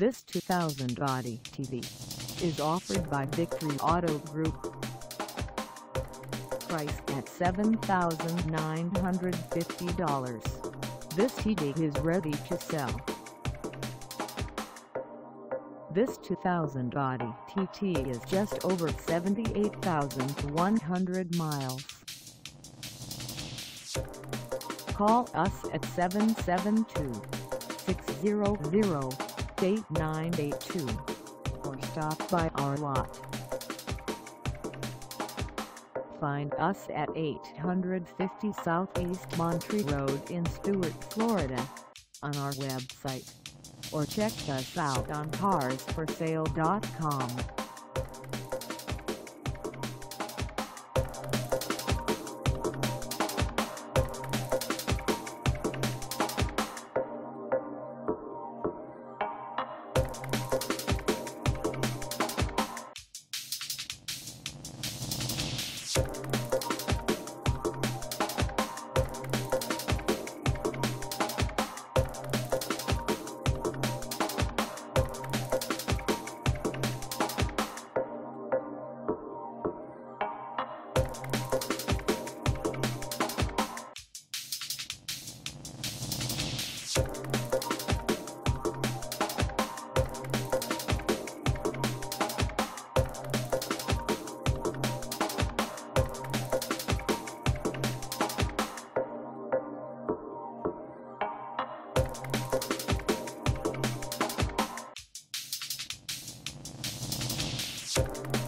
This 2000 Audi TT is offered by Victory Auto Group. Price at $7,950. This TT is ready to sell. This 2000 Audi TT is just over 78,100 miles. Call us at 772 600 8982 or stop by our lot. Find us at 850 Southeast Monterey Road in Stuart, Florida on our website or check us out on carsforsale.com. Thank